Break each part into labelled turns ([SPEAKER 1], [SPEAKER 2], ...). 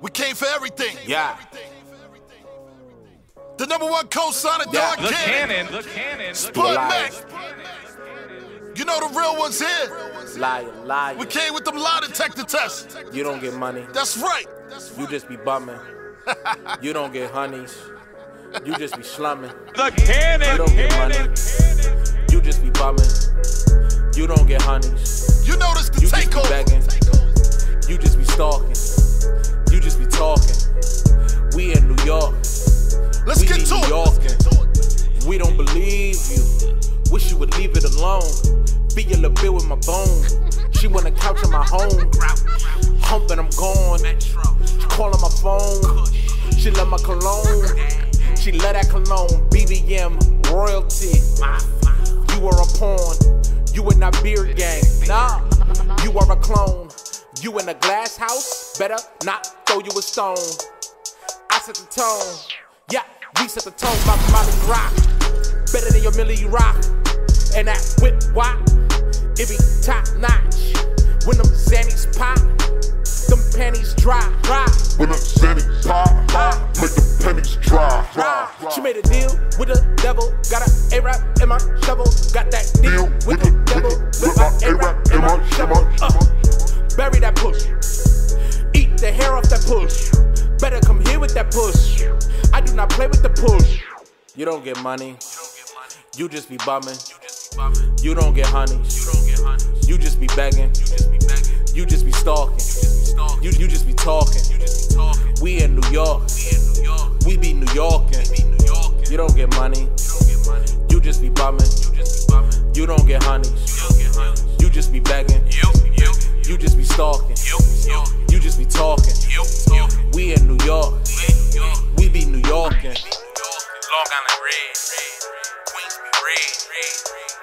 [SPEAKER 1] We came for everything.
[SPEAKER 2] Yeah.
[SPEAKER 1] The number one co-signer,
[SPEAKER 2] Yeah.
[SPEAKER 1] Don
[SPEAKER 3] The
[SPEAKER 1] Cannon.
[SPEAKER 3] cannon, the cannon, the
[SPEAKER 1] Spud
[SPEAKER 2] Mack.
[SPEAKER 1] You know the real ones here.
[SPEAKER 2] Liar, liar.
[SPEAKER 1] We came with them lie detector tests.
[SPEAKER 2] You don't get money.
[SPEAKER 1] That's right.
[SPEAKER 2] You just be bumming. you don't get honeys. You just be slumming.
[SPEAKER 3] The cannon,
[SPEAKER 2] You don't get money. You just be bumming. You don't get honeys.
[SPEAKER 1] You notice the
[SPEAKER 2] You just be begging. You just be stalking. Just be talking. We in New York.
[SPEAKER 1] Let's
[SPEAKER 2] we
[SPEAKER 1] get to
[SPEAKER 2] New
[SPEAKER 1] it.
[SPEAKER 2] Yorkin'. We don't believe you. Wish you would leave it alone. Be a little bit with my bone. She want a couch in my home. Humping, I'm gone. Calling my phone. She love my cologne. She love that cologne. BBM royalty. You are a pawn. You in that beer gang. Nah, you are a clone. You in a glass house. Better not throw you a stone. I set the tone. Yeah, we set the tone. My Molly rock. Better than your Millie rock. And that whip wop. It be top notch. When them Xannies pop, them panties dry, dry.
[SPEAKER 4] When the Zanny pop, make the pennies dry.
[SPEAKER 2] dry. She made a deal with the devil. Got a A-rap in my shovel. Got that deal
[SPEAKER 4] Deal
[SPEAKER 2] with the devil. With my A-rap in my shovel. Uh, bury that push. The hair off that push. Better come here with that push. I do not play with the push. You don't get money. You just be bumming. You don't get honeys. You just be begging. You just be stalking. You, you just be talking. We in New York. We be New Yorkin'. You don't get money. You just be bumming. You don't get honeys. You just be begging. You just be stalking. You just be talking. We in New York. We be New Yorkin'.
[SPEAKER 5] Long Island red, Queens be red,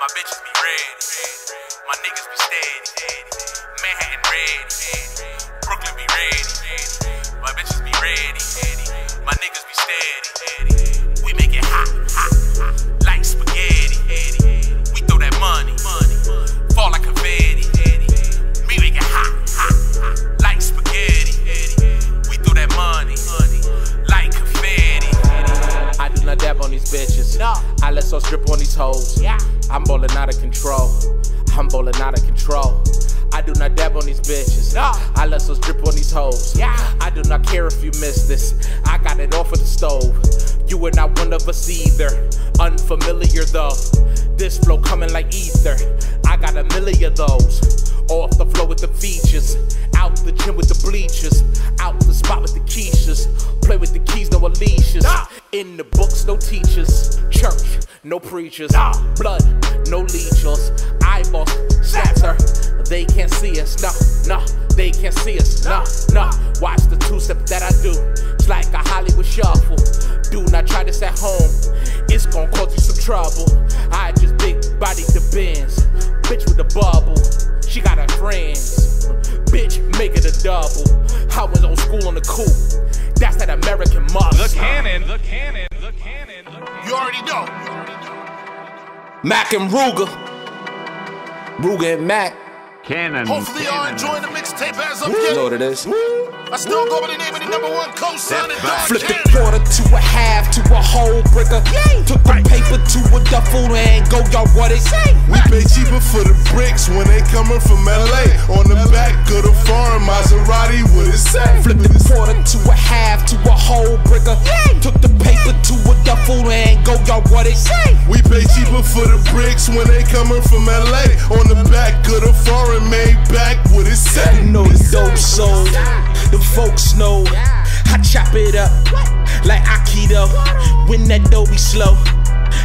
[SPEAKER 5] my bitches be red, my niggas be steady, Manhattan red, Brooklyn be ready, my bitches be ready, my niggas be steady.
[SPEAKER 2] On these bitches.
[SPEAKER 5] No.
[SPEAKER 2] I let sauce drip on these hoes.
[SPEAKER 5] Yeah.
[SPEAKER 2] I'm ballin' out of control. I'm ballin' out of control. I do not dab on these bitches.
[SPEAKER 5] No.
[SPEAKER 2] I let sauce drip on these hoes.
[SPEAKER 5] Yeah.
[SPEAKER 2] I do not care if you miss this. I got it off of the stove. You are not one of us either. Unfamiliar though. This flow coming like ether. I got a million of those. Off the floor with the features. Out the gym with the bleachers. Out the spot with the quiches. Play with the keys, no leashes.
[SPEAKER 5] Nah.
[SPEAKER 2] In the books, no teachers. Church, no preachers.
[SPEAKER 5] Nah.
[SPEAKER 2] Blood, no leechers. Eyeballs, scatter. They can't see us. Nah, nah, they can't see us. Nah, nah. Watch the two step that I do. It's like a Hollywood shuffle. Do not try this at home. It's gonna cause you some trouble. I just big body the Benz. Bitch with the bubble. She got her friends. Bitch, make it a double. I was on school on the coupe. That's that American muscle.
[SPEAKER 3] The cannon, the cannon, the cannon, the cannon.
[SPEAKER 1] You already know.
[SPEAKER 2] Mac and Ruger. Ruger and Mac.
[SPEAKER 6] Cannon.
[SPEAKER 1] Hopefully y'all enjoying the mixtape as I'm
[SPEAKER 2] You know what it is.
[SPEAKER 1] I still go by the name of the number one co-signer, Don
[SPEAKER 2] Flip the quarter to a half to a whole bricker. Took the paper to a duffel and go, y'all what it say?
[SPEAKER 4] We pay cheaper for the bricks when they coming from LA. On the back of the farm, Maserati, what it say?
[SPEAKER 2] Flip the quarter to a half to a whole bricker. Took the paper to a duffel and go, y'all what it say?
[SPEAKER 4] We pay cheaper for the bricks when they coming from LA. On the back of the foreign made back, what it say?
[SPEAKER 2] You know the dope sold. The folks know. I chop it up like Aikido. When that dough be slow.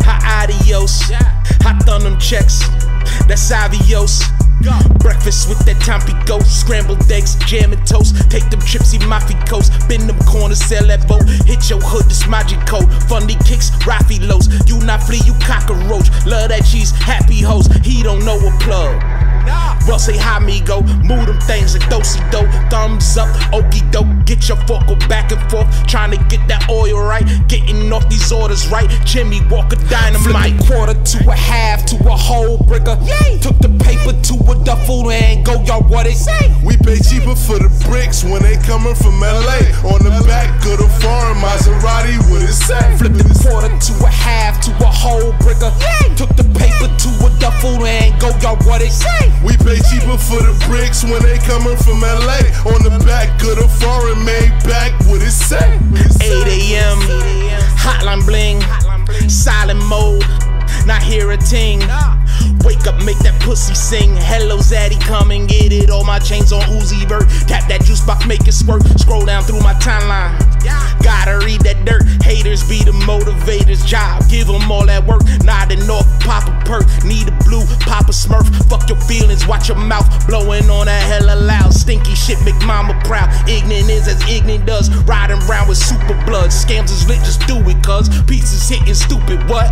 [SPEAKER 2] Hi adios. I thumb them checks. That's avios. Breakfast with that Tampico, scrambled eggs, jam and toast. Take them eat mafia coast. Bend them corners, sell that boat. Hit your hood, this magic code. Funny kicks, Raffy lows. You not flee, you cockroach. Love that cheese, happy hoes. He don't know a plug. Well, say hi, me go. Move them things like dosey do. Thumbs up, okey doke. Get your fork back and forth. Trying to get that oil right. Getting off these orders right. Jimmy Walker dynamite. Flip a quarter to a half to a whole bricker. Took the paper to a duffel and go, y'all, what it say?
[SPEAKER 4] We pay cheaper for the bricks when they coming from LA. On the back of the foreign Maserati, what it say?
[SPEAKER 2] Flip the quarter to a half to a whole bricker. Took the paper to a duffel and go, y'all, what it say?
[SPEAKER 4] We pay cheaper for the bricks when they coming from LA. On the back of the foreign made back, what it say?
[SPEAKER 2] 8 a.m. Hotline bling. Silent mode. Not hear a ting. Make that pussy sing. Hello, Zaddy, come and get it. All my chains on Uzi Vert. Tap that juice box, make it squirt. Scroll down through my timeline. Gotta read that dirt. Haters be the motivators. Job, give them all that work. Nodding off, pop a perk. Need a blue, pop a smurf. Fuck your feelings, watch your mouth. Blowing on that hella loud. Stinky shit, make mama proud. Ignorant is as ignorant does. Riding around with super blood. Scams is lit, just do it, cuz. Pieces hitting stupid, what?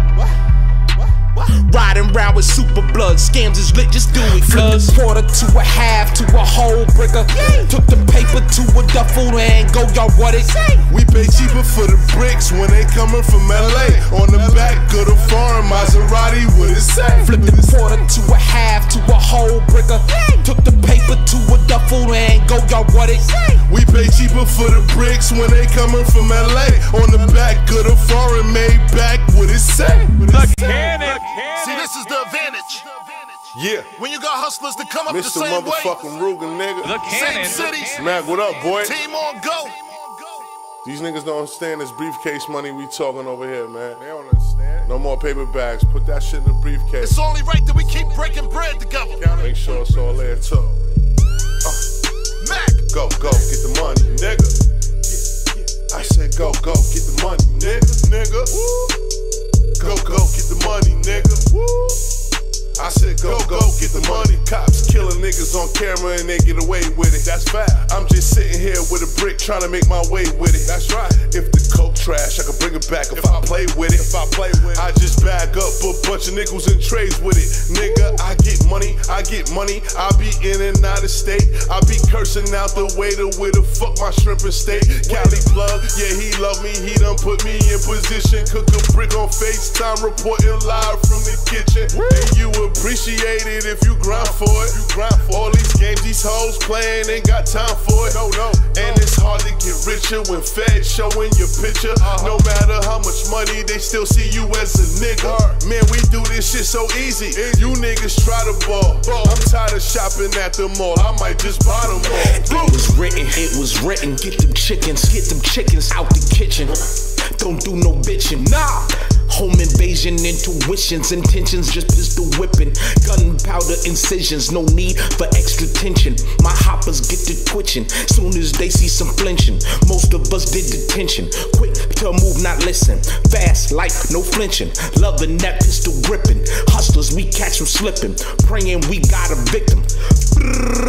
[SPEAKER 2] Riding round with super blood, scams is lit, just do it, cuz. Quarter to a half to a whole bricker. Took the paper to a duffel and go, y'all, what it say?
[SPEAKER 4] We pay cheaper for the bricks when they coming from LA. On the back of the foreign Maserati, what it say?
[SPEAKER 2] Flip the quarter to a half to a whole bricker. Took the paper to a duffel and go, y'all, what it say?
[SPEAKER 4] We pay cheaper for the bricks when they coming from LA. On the back of the foreign made back, what it say? What it say?
[SPEAKER 3] Cannon.
[SPEAKER 1] See, this is the advantage.
[SPEAKER 4] Yeah,
[SPEAKER 1] When you got hustlers that come up the
[SPEAKER 4] Mr.
[SPEAKER 1] same way,
[SPEAKER 4] Motherfucking Rugen, nigga.
[SPEAKER 3] The cannon.
[SPEAKER 1] same
[SPEAKER 3] cannon.
[SPEAKER 1] cities,
[SPEAKER 4] Mac, what up, boy?
[SPEAKER 1] team on go.
[SPEAKER 4] These niggas don't understand this briefcase money we talking over here, man. They don't understand. No more paper bags. Put that shit in the briefcase.
[SPEAKER 1] It's only right that we keep breaking bread together.
[SPEAKER 4] Make sure it's all there too. Go, go, get the money, nigga. I said go, go, get the money, nigga, nigga. Go, go, get the money, nigga. I said go, go, get the money. Cops killing niggas on camera and they get away with it. That's fact. I'm just sitting here with a brick trying to make my way with it. That's right. If the coke trash, I can bring it back if, play with it. If I play with it, I just back up a bunch of nickels and trays with it. Nigga, I get money, I get money. I be in and out of state. I be cursing out the waiter with a fuck my shrimp and steak. Cali plug, yeah, he love me. He done put me in position. Cook a brick on FaceTime, reporting live from the kitchen. And you appreciate it if you grind for it. You grind for all these games these hoes playing, ain't got time for it. No, no. And it's hard to get richer when Fed showing your picture. Uh-huh. No matter how much money, they still see you as a nigga. Man, we do this shit so easy. You niggas try to ball. I'm tired of shopping at the mall. I might just buy them all.
[SPEAKER 2] It was written, it was written. Get them chickens, get them chickens out the kitchen. Don't do no bitching, nah. Home invasion, intuitions, intentions, just pistol whipping. Gunpowder incisions, no need for extra tension. My hoppers get to twitching, soon as they see some flinching. Most of us did detention, quick to move, not listen. Fast, like no flinching. Loving that pistol gripping. Hustlers, we catch them slipping. Praying we got a victim.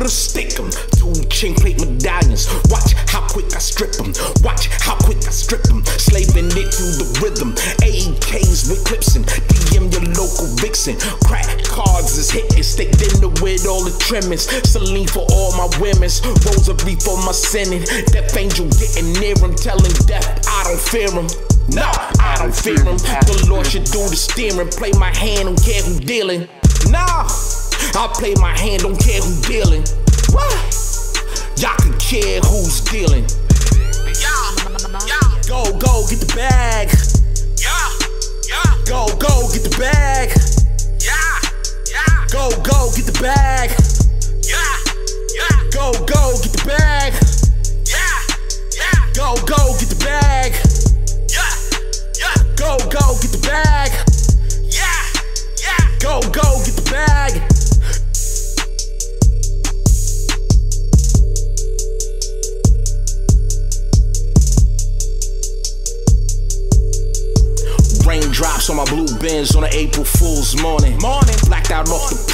[SPEAKER 2] Stick 'em. Two chain plate medallions. Watch how quick I strip 'em. Watch how quick I strip 'em. Slaving it to the rhythm. AKs with clips and DM your local vixen. Crack cards is hitting. Steak dinner with all the trimmings. Celine for all my women's. Rosary for my sinning. Death angel getting near him. Telling death I don't fear him. No, I don't fear him. The Lord should do the steering. Play my hand, don't care who dealing. Nah, I play my hand, don't care who dealing. What? Y'all can care who's dealing. Go, go, get the bag.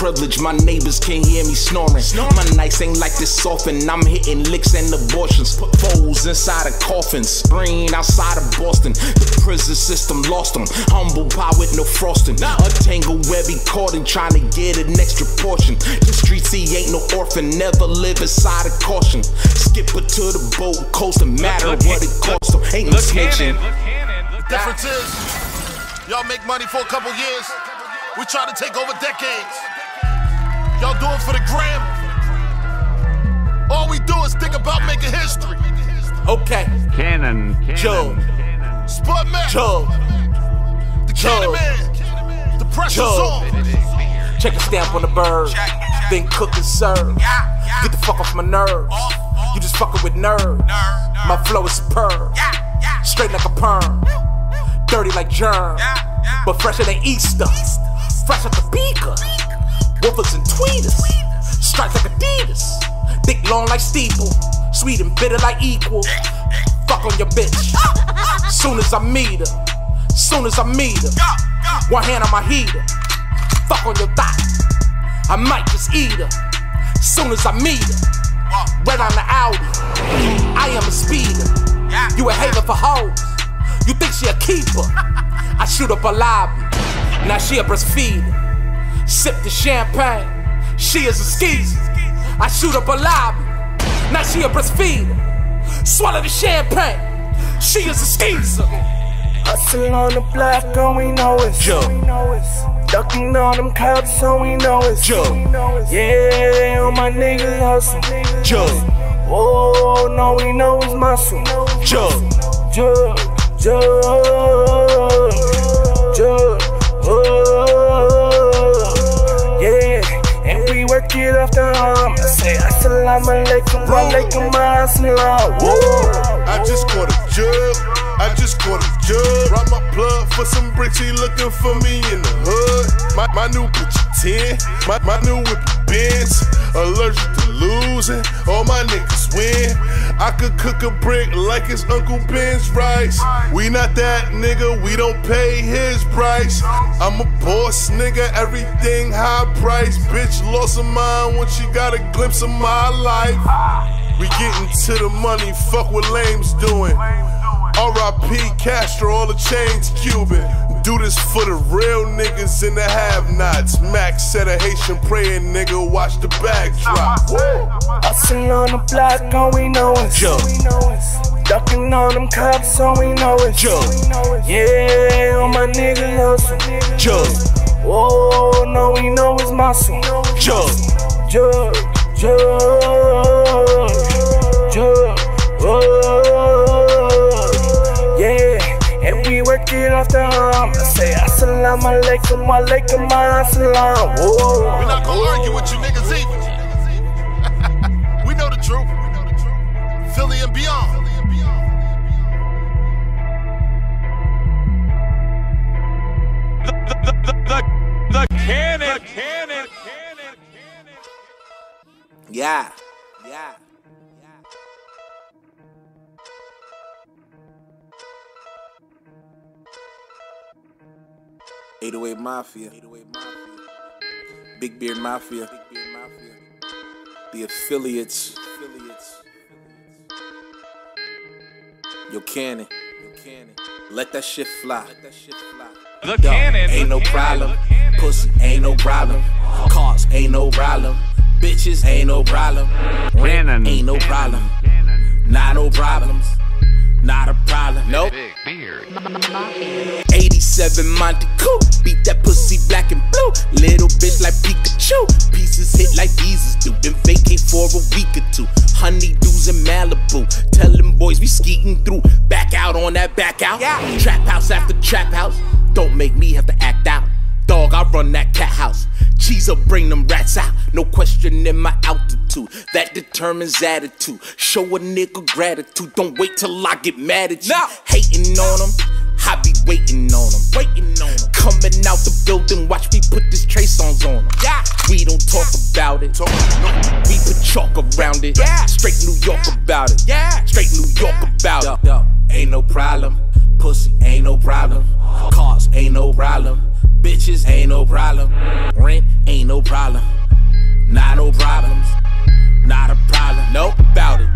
[SPEAKER 2] Privilege, my neighbors can't hear me snoring.
[SPEAKER 6] Snoring.
[SPEAKER 2] My nights ain't like this often. I'm hitting licks and abortions. Put foes inside of coffins. Green outside of Boston. The prison system lost them. Humble pie with no frosting. A tangle web he caught and trying to get an extra portion. The streets he ain't no orphan. Never live inside of caution. Skip it to the boat coast and matter
[SPEAKER 3] Look-
[SPEAKER 2] what it costs. him. Ain't no
[SPEAKER 3] The
[SPEAKER 2] snitching.
[SPEAKER 3] cannon, the cannon, the
[SPEAKER 1] Difference is, y'all make money for a couple years. We try to take over decades. Y'all do it for the gram. All we do is think about making history.
[SPEAKER 2] Okay.
[SPEAKER 3] Cannon,
[SPEAKER 2] Joe.
[SPEAKER 3] cannon.
[SPEAKER 1] Spud man,
[SPEAKER 2] Joe.
[SPEAKER 1] the cannon man. The pressure's
[SPEAKER 2] Joe.
[SPEAKER 1] on.
[SPEAKER 2] Check a stamp on the bird. Then cook and serve. Get the fuck off my nerves. You just fucking with nerves. My flow is superb. Straight like a perm. Dirty like germ. But fresher than Easter. Fresh out the beaker. Woofers and tweeters. Stripes like Adidas. Dick long like steeple. Sweet and bitter like equal. Fuck on your bitch. Soon as I meet her. Soon as I meet her. One hand on my heater. Fuck on your thigh. I might just eat her. Soon as I meet her. Red on the Audi. I am a speeder. You a hater for hoes. You think she a keeper. I shoot up a lobby. Now she a breastfeeder. Sip the champagne. She is a skeezer. I shoot up a lobby. Now she a breastfeeder. Swallow the champagne. She is a skeezer.
[SPEAKER 7] Hustle on the block, and we know it.
[SPEAKER 2] Joe.
[SPEAKER 7] Ducking on them cops, so we know it.
[SPEAKER 2] Joe.
[SPEAKER 7] Yeah, all my niggas hustle.
[SPEAKER 2] Joe.
[SPEAKER 7] Oh, no, we know it's muscle.
[SPEAKER 2] Joe.
[SPEAKER 7] Joe, Joe, Joe. Oh, it off the arm. I say, Assalamu alaikum, alaikum assalam.
[SPEAKER 4] I just caught a jug. I just caught a jug. Run my plug for some bricks. He looking for me in the hood. My, my new picture 10. My, my new whip Benz. Allergic to losing. All my niggas win. I could cook a brick like it's Uncle Ben's rice. We not that nigga. We don't pay his price. I'm a boss nigga. Everything high price. Bitch lost her mind when she got a glimpse of my life. We getting to the money, fuck what lames doing. R.I.P. Castro, all the chains Cuban. Do this for the real niggas and the have-nots. Max said a Haitian praying nigga, watch the bag drop.
[SPEAKER 7] Hustle on the block, and we know it.
[SPEAKER 2] Joe.
[SPEAKER 7] Ducking on them cops, so we know it.
[SPEAKER 2] Joe.
[SPEAKER 7] Yeah, all my niggas hustle.
[SPEAKER 2] Joe.
[SPEAKER 7] Oh, no, we know it's muscle.
[SPEAKER 2] Joe.
[SPEAKER 7] Joe, Joe, Joe. Oh, and we work it off the arm. I say, Assalamu alaikum, wa alaikum assalam. Whoa.
[SPEAKER 1] We're not gonna argue with you niggas either. we know the truth. Philly and beyond.
[SPEAKER 3] The, the, the, the, the cannon, cannon, cannon, cannon.
[SPEAKER 2] Yeah. Yeah. Eight oh eight Mafia. Big Beard Mafia. Big Beard Mafia. The affiliates. affiliates. Yo, Cannon. Yo cannon. Let that shit fly.
[SPEAKER 3] The
[SPEAKER 2] Dog,
[SPEAKER 3] cannon,
[SPEAKER 2] ain't
[SPEAKER 3] the
[SPEAKER 2] no
[SPEAKER 3] cannon,
[SPEAKER 2] problem.
[SPEAKER 3] the cannon.
[SPEAKER 2] Pussy ain't no problem. Cars ain't no problem. Bitches ain't no problem. Rent
[SPEAKER 3] Cannon,
[SPEAKER 2] ain't no problem.
[SPEAKER 3] cannon.
[SPEAKER 2] Not no problems. Not a problem. Nope.
[SPEAKER 3] Big beard.
[SPEAKER 2] 87 Monte Coupe. Beat that pussy black and blue. Little bitch like Pikachu. Pieces hit like visas do. Then vacate for a week or two. Honeydews in Malibu. Tell them boys we skeeting through. Back out on that back out. Yeah. Trap house after trap house. Don't make me have to act out. Dog, I run that cat house. Cheese will bring them rats out. No question in my altitude. That determines attitude. Show a nigga gratitude. Don't wait till I get mad at you. Hating on them. I be waiting on them. Waiting on them. Coming out the building. Watch me put this Trey songs on them. Yeah. We don't talk about it. Talk, no. We put chalk around it. Yeah. Straight New York about it. Yeah. Straight New York about it. Ain't no problem. Pussy ain't no problem. Cars ain't no problem. Bitches ain't no problem. Rent ain't no problem. Not no problems. Not a problem. Nope, about it.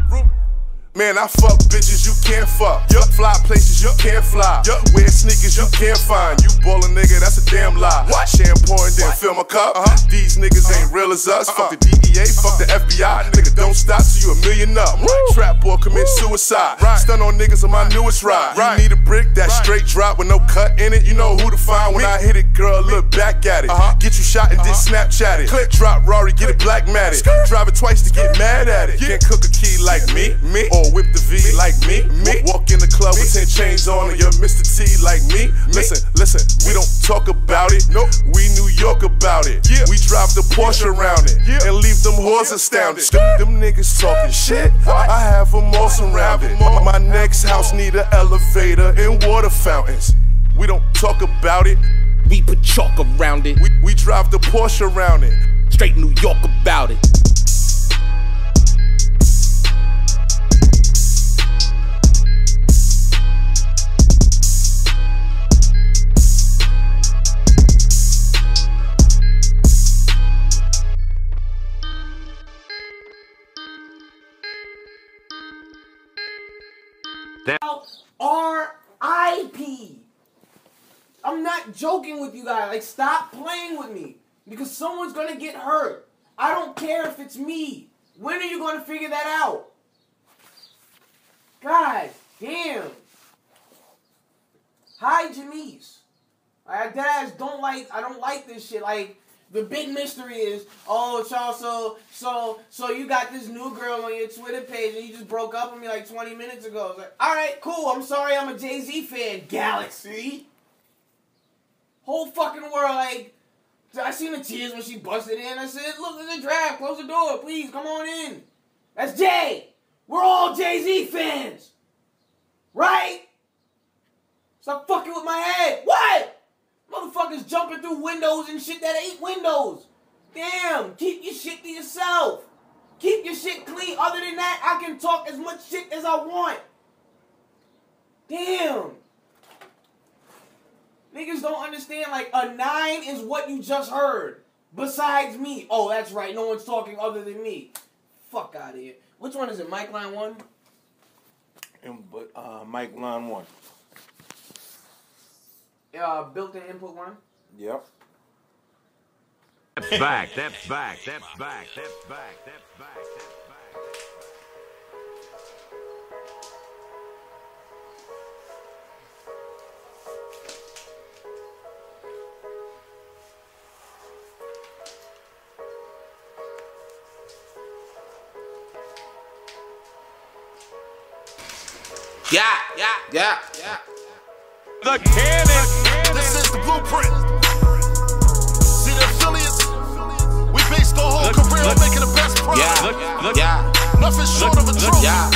[SPEAKER 4] Man, I fuck bitches you can't fuck. Yup, fly places you can't fly. Yup, wear sneakers you can't find. You ballin' nigga, that's a damn lie. What? Shampoo then fill my cup. Uh-huh. These niggas ain't real as us. Fuck the DEA, fuck the FBI. Nigga, don't stop till you a million up. Trap boy commit suicide. Stun on niggas on my newest ride. You need a brick, that straight drop with no cut in it. You know who to find when I hit it, girl. Look back at it. Get you shot and then Snapchat it. Click, drop, Rory, get it black matted. Drive it twice to get mad at it. Can't cook a key like me, me, or whip the V like me, me. Walk in the club with 10 chains on and you're Mr. T like me. Listen, listen, we don't talk about it. Nope. We New York about it. Yeah. We drive the Porsche around it yeah. and leave them whores astounded. Them niggas talking shit. I have them all surrounded. My next house need an elevator and water fountains. We don't talk about it.
[SPEAKER 2] We put chalk around it.
[SPEAKER 4] We, we drive the Porsche around it.
[SPEAKER 2] Straight New York about it.
[SPEAKER 6] R.I.P. I'm not joking with you guys. Like, stop playing with me. Because someone's gonna get hurt. I don't care if it's me. When are you gonna figure that out? God damn. Hi, Janice. I deadass don't like. I don't like this shit. Like the big mystery is, oh, Charles, so so so you got this new girl on your Twitter page and you just broke up with me like 20 minutes ago. It's like, all right, cool. I'm sorry. I'm a Jay Z fan. Galaxy. Whole fucking world like. I seen the tears when she busted in. I said, look, there's a draft. Close the door, please. Come on in. That's Jay. We're all Jay Z fans. Right? Stop fucking with my head. What? Motherfuckers jumping through windows and shit that ain't windows. Damn, keep your shit to yourself. Keep your shit clean. Other than that, I can talk as much shit as I want. Damn. Niggas don't understand, like, a nine is what you just heard. Besides me. Oh, that's right. No one's talking other than me. Fuck out of here. Which one is it? Mike line one?
[SPEAKER 2] And but uh, Mike line one.
[SPEAKER 6] Uh, built-in input one?
[SPEAKER 2] Yep.
[SPEAKER 3] That's back. That's back. That's back. That's back. That's back. That's back.
[SPEAKER 2] Yeah, yeah, yeah, yeah.
[SPEAKER 3] The cannon.
[SPEAKER 1] This is the blueprint. See the affiliates? We based our whole
[SPEAKER 3] Look,
[SPEAKER 1] career on making the best product.
[SPEAKER 2] Yeah,
[SPEAKER 3] Look, look.
[SPEAKER 2] yeah,
[SPEAKER 1] Nothing short of a
[SPEAKER 3] look,
[SPEAKER 1] trophy.
[SPEAKER 2] yeah,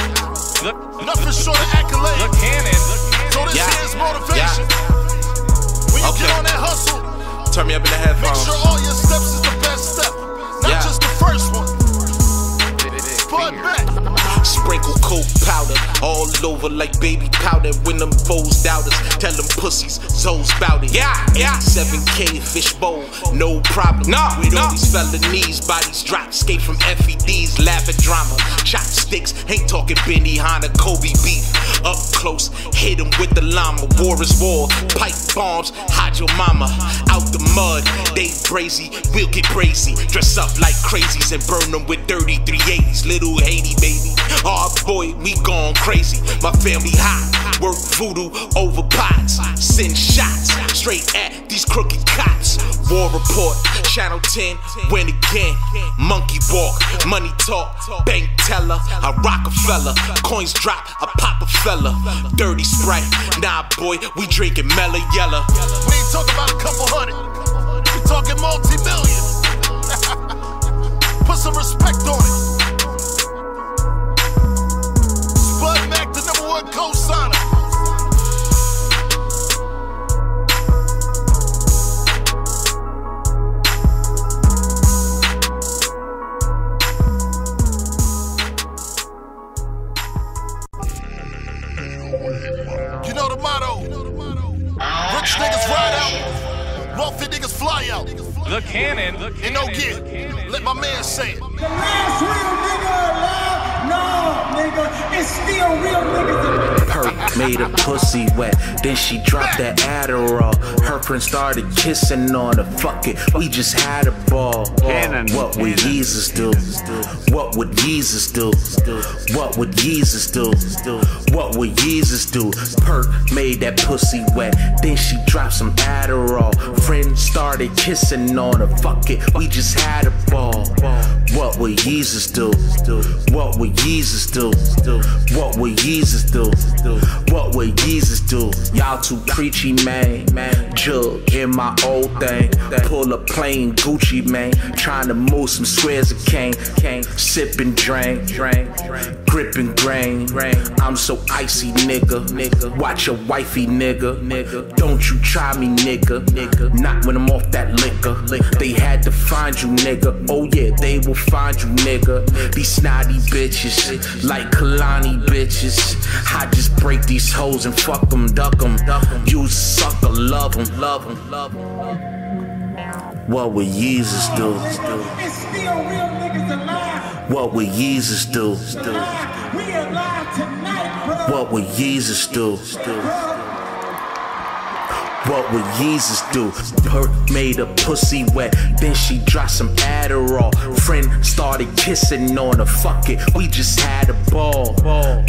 [SPEAKER 1] Nothing short of accolade.
[SPEAKER 3] the cannon.
[SPEAKER 1] So this
[SPEAKER 2] Yeah.
[SPEAKER 1] here's motivation. When you
[SPEAKER 2] Okay.
[SPEAKER 1] get on that hustle,
[SPEAKER 2] Turn me up in the
[SPEAKER 1] make sure all your steps is the best step. Not
[SPEAKER 2] Yeah.
[SPEAKER 1] just the first one. Bud back.
[SPEAKER 2] Sprinkle coke powder all over like baby powder. When them foes doubt us, tell them pussies, Zoes bout it. Yeah, yeah. 7K fish bowl, no problem. No, with all these felonies, bodies drop, escape from FEDs, laugh at drama. Chopsticks, ain't talking Benihana, Kobe beef. Up close, hit him with the llama. War is war, pipe bombs, hide your mama. Out the mud, they crazy, we'll get crazy. Dress up like crazies and burn them with 3380s. Little Haiti baby. Oh boy, we gone crazy. My family hot, work voodoo over pots. Send shots straight at these crooked cops. War report, Channel 10, win again. Monkey walk, money talk, bank teller, a Rockefeller. Coins drop, I pop a fella. Dirty Sprite, nah boy, we drinking Mello Yello.
[SPEAKER 1] We ain't talking about a couple hundred. We talking multi-million. Put some respect on it. The number co-signer. You know the motto. Rich niggas ride out. Wealthy niggas fly out.
[SPEAKER 3] The cannon. The
[SPEAKER 1] And no get. Let my man say it.
[SPEAKER 8] The last real nigga alive? No, nigga. It's still real niggas.
[SPEAKER 2] Perk made a pussy wet, then she dropped that Adderall. Her friend started kissing on her. Fuck it, we just had a ball.
[SPEAKER 3] Cannon.
[SPEAKER 2] What would Jesus do? What would Jesus do? What would Jesus do? What would Jesus do? Perk made that pussy wet, then she dropped some Adderall. Friend started kissing on her. Fuck it, we just had a ball. What would Jesus do? What would Jesus do? What would Jesus do? What would Jesus do? Y'all too preachy, man. Jug in my old thing. Pull a plain Gucci, man. Trying to move some squares of cane. cane. Sip and drain. Grip and grain. I'm so icy, nigga. nigga. Watch your wifey, nigga. nigga. Don't you try me, nigga. nigga. Not when I'm off that liquor. They had to find you, nigga. Oh yeah, they will find you, nigga. These snotty bitches, like Kalani bitches. I just break these hoes and fuck them, duck them. You sucker, love them, love them, love them. What would Jesus do?
[SPEAKER 8] It's still real niggas alive.
[SPEAKER 2] What would Jesus do?
[SPEAKER 8] Alive. We alive tonight, bro.
[SPEAKER 2] What would Jesus do? What would Jesus do? Her made a pussy wet, then she dropped some Adderall. Friend started kissing on her. Fuck it, we just had a ball.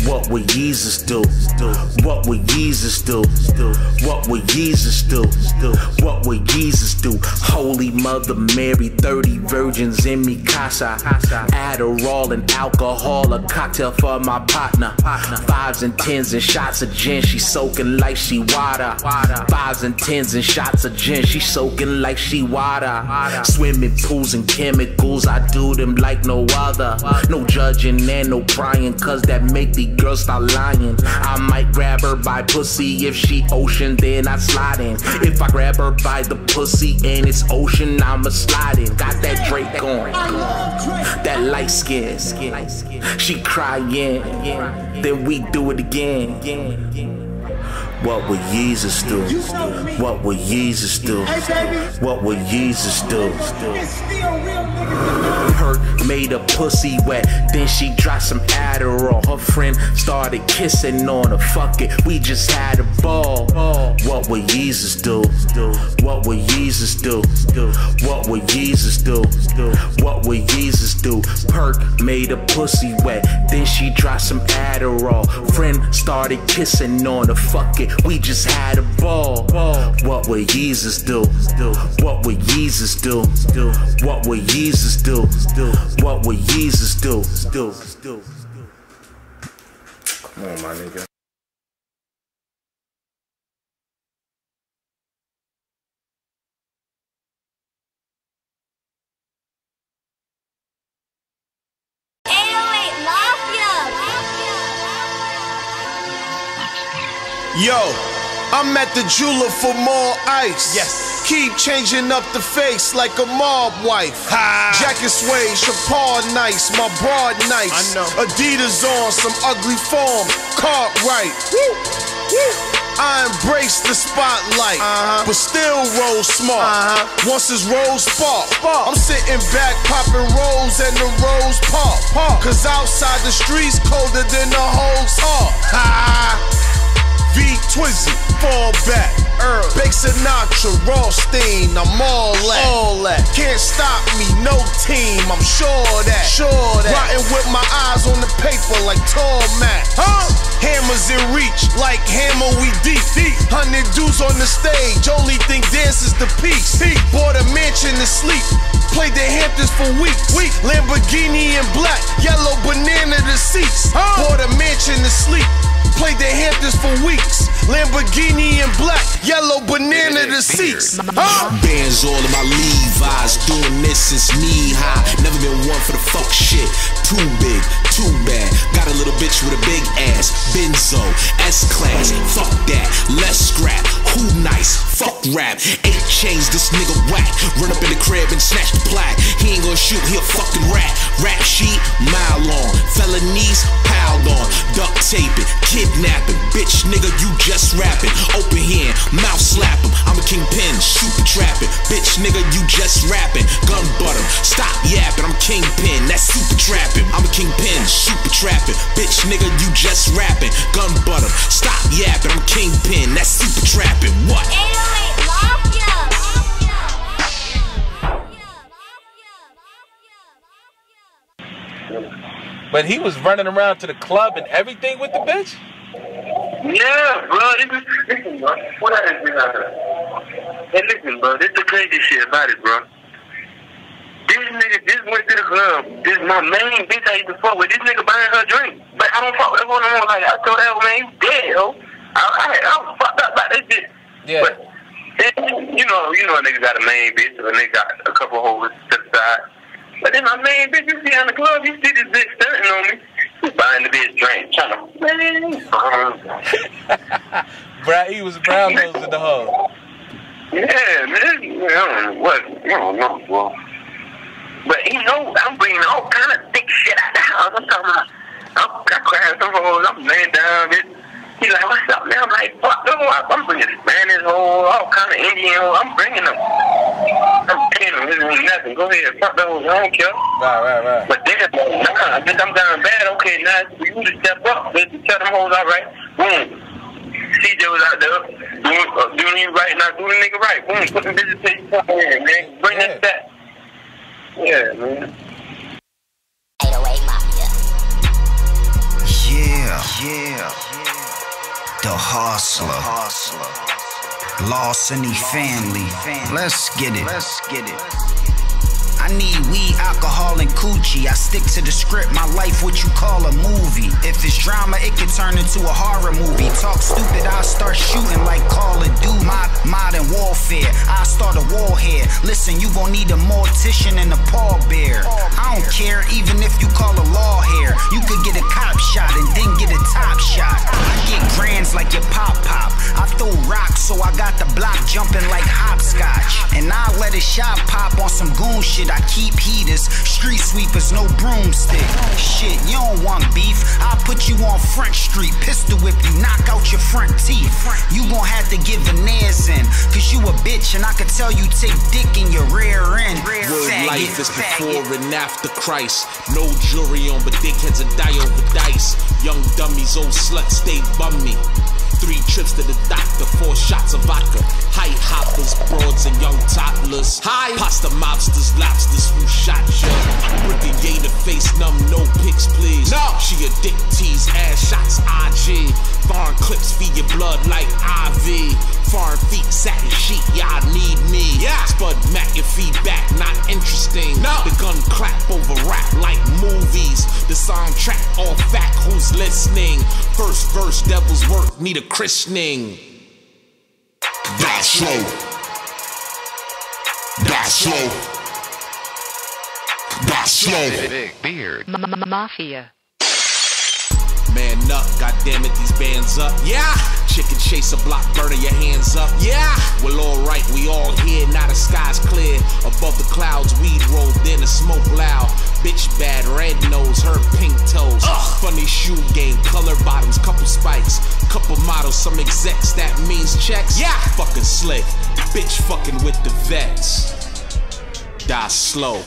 [SPEAKER 2] What would Jesus do? What would Jesus do? What would Jesus do? What would Jesus do? Holy Mother Mary, 30 virgins in me casa. Adderall and alcohol, a cocktail for my partner. Fives and tens and shots of gin, she soaking like she water. Fives and tens and shots of gin, she soaking like she water. Swimming pools and chemicals, I do them like no other. No judging and no prying, cause that make the girl start lying. I might grab her by pussy if she ocean, then I slide in. If I grab her by the pussy and it's ocean, I'ma slide in. Got that Drake on, that light skin. She crying, then we do it again. What would Jesus do? What would Jesus do? What would Jesus do?
[SPEAKER 8] It's still real niggas alive.
[SPEAKER 2] Perk made a pussy wet, then she dropped some Adderall. Her friend started kissing on her. Fuck it, we just had a ball. What would Jesus do? What would Jesus do? What would Jesus do? What would Jesus do? Perk made a pussy wet, then she dropped some Adderall. Friend started kissing on her. Fuck it, we just had a ball. What would Jesus do? What would Jesus do? What would Jesus do? What would Jesus do? Come on, my nigga.
[SPEAKER 9] Yo, I'm at the jeweler for more ice. Yes. Keep changing up the face like a mob wife. Ha. Jacket suede, Chapar nice, my broad nice. I know. Adidas on some ugly form, Cartwright. Woo. Woo. I embrace the spotlight, uh-huh. but still roll smart. Uh-huh. Once it's roll spark, I'm sitting back popping rolls and the rolls pop. Cause outside the streets colder than the whole heart. V Twizzy, fall back. Earl, Big Sinatra, Rothstein, I'm all that. All that. Can't stop me, no team, I'm sure that. Sure that. Riding with my eyes on the paper like tall Matt. Huh? Hammers in reach, like hammer we deep. deep. Hundred dudes on the stage, only thing dance is the piece. Bought a mansion to sleep, played the Hamptons for weeks. Week. Lamborghini in black, yellow banana the seats. Bought a mansion to sleep. Played the Hamptons for weeks. Lamborghini in black, yellow banana the seats. Huh?
[SPEAKER 10] Bands all in my Levi's, doing this since knee high. Never been one for the fuck shit. Too big, too bad. Got a little bitch with a big ass. Benzo, S class, fuck that. Let's scrap.
[SPEAKER 2] Who nice? Fuck rap. Eight chains, this nigga whack. Run up in the crib and snatch the plaque. He ain't gonna shoot, he a fucking rat. Rap sheet, mile long. Felonies, piled on. Duct taping, kidnapping. Bitch nigga, you just rapping. Open hand, mouth slapping. I'm a kingpin, super trapping. Bitch nigga, you just rapping. Gun butter, stop yapping. I'm kingpin, that's super trapping. I'm a kingpin, super trapping. Bitch nigga, you just rapping. Gun butter, stop yapping. I'm kingpin, that's super trapping. What?
[SPEAKER 11] But he was running around to the club and everything with the bitch.
[SPEAKER 12] Yeah, bro. This is, listen, bro. What I just been out? Hey, listen, bro. This the crazy shit about it, bro. This nigga just went to the club. This my main bitch I used to fuck with. This nigga buying her drink. But I don't fuck with her no more. Like, I told that man, you dead, yo. I, I, I was fucked up about this shit.
[SPEAKER 11] Yeah.
[SPEAKER 12] But, you know, you know a nigga got a main bitch, or a nigga got a couple hoes to the side. But then my main bitch, you see on the club, you see this bitch stunting on me. Buying the bitch drink, trying to, man.
[SPEAKER 11] Bruh, he was brown nose in the hole.
[SPEAKER 12] Yeah, man. I don't know what. I don't know, bro. But he knows I'm bringing all kind of thick shit out the house. I'm talking about, I'm, I crying some hoes. I'm laying down, bitch. He's like, what's up, man? I'm like, fuck, no, I'm bringing Spanish hoes, all kind of Indian hoes. I'm bringing them. I'm paying them. This is nothing. Go ahead, fuck those. I don't care.
[SPEAKER 11] Right, right, right.
[SPEAKER 12] But then, nah, bitch, I'm down bad. Okay, now it's for you to step up. Bitch, to tell them hoes, all right. Boom. CJ was out there doing, uh, doing you right, not doing the nigga right. Boom, put them bitches to your fucking hand, man. Bring that back. Yeah, man.
[SPEAKER 13] Yeah, yeah. Hustler. Lost any family. Let's get it. Let's get it. I need weed, alcohol, and coochie. I stick to the script, my life what you call a movie. If it's drama, it can turn into a horror movie. Talk stupid, I start shooting like Call of Duty. Mod, modern warfare, I start a war here. Listen, you gon' need a mortician and a pallbearer. I don't care, even if you call a law here. You could get a cop shot and then get a top shot. I get grands like your pop pop. I throw rocks, so I got the block jumping like hopscotch. And I let a shot pop on some goon shit. I keep heaters, street sweepers, no broomstick. Shit, you don't want beef. I'll put you on Front Street, pistol whip you, knock out your front teeth. You gon' have to give veneers in, cause you a bitch and I could tell you take dick in your rear end.
[SPEAKER 2] Word
[SPEAKER 13] Faggot,
[SPEAKER 2] life is
[SPEAKER 13] faggot.
[SPEAKER 2] before and after Christ. No jury on, but dickheads will die over dice. Young dummies, old sluts, stay bummy. Three trips to the doctor, four shots of vodka. Height hoppers, broads, and young toddlers. High pasta mobsters, lobsters who shot you. Brigadier face numb, no pics, please. No, she a dick tease, ass shots, IG. Foreign clips feed your blood like IV. Foreign feet, satin sheet, y'all need me. Yeah. Spud Mack, your feedback, not interesting. No. The gun clap over rap like movies. The soundtrack all fact, who's listening? First verse, devil's work, need a christening. That's slow. That's slow. That's slow.
[SPEAKER 14] Big beard. Mafia.
[SPEAKER 2] Man up, goddammit, these bands up. Yeah! Chicken chase a block burner, your hands up. Yeah! Well, alright, we all here, now the sky's clear. Above the clouds, weed rolled in, the smoke loud. Bitch bad, red nose, her pink toes. Funny shoe game, color bottoms, couple spikes. Couple models, some execs, that means checks. Yeah! Fucking slick. Bitch fucking with the vets. Die slow.